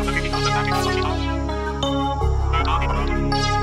Thank you.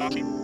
Noki,